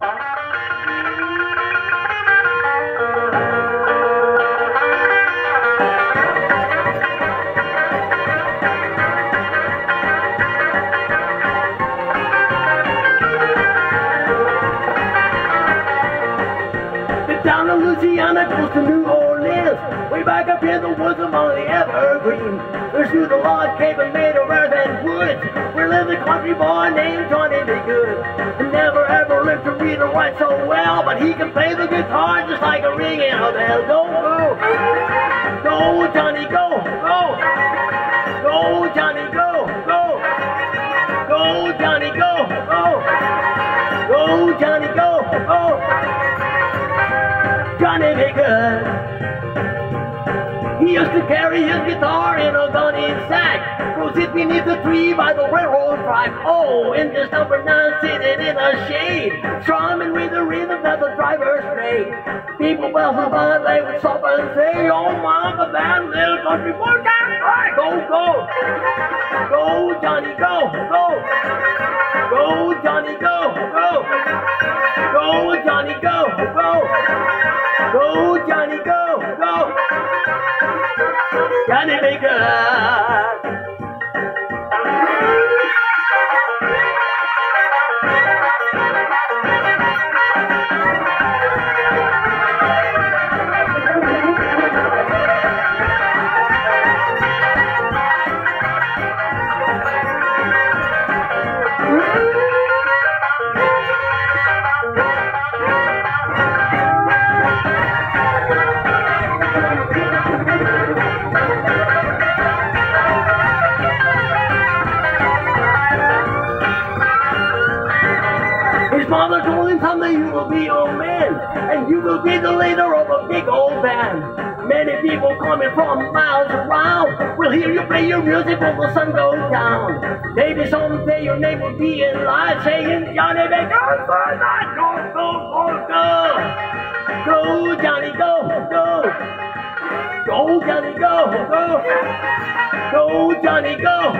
down to Louisiana, goes to New Orleans. Way back up in the woods among the evergreens. There's through the log cabin made country boy named Johnny B. Goode. Never ever lived to read or write so well, but he can play the guitar just like a ringing a bell. Go, go. Go, Johnny, go, go. Go, Johnny, go, go. Go, Johnny, go, go. Go, Johnny, go, go. Johnny B. Goode. He used to carry his guitar in a gunny sack. Go sit beneath a tree by the railroad track. Oh, in just number nine, sitting in a shade. Strumming with the rhythm that the drivers played. People who but they would stop and say, Oh, mama, that little country boy can't cry. Go, go. Go, Johnny, go, go. Go, Johnny, go, go. Go, Johnny, go, go. Go, Johnny, go, go. Johnny B. Goode. Mother told him someday you will be your man, and you will be the leader of a big old band. Many people coming from miles around will hear you play your music when the sun goes down. Maybe someday your name will be in line saying, Johnny Baker, go, go, go, go. Go, Johnny, go, go. Go, Johnny, go, go. Go, Johnny. Go,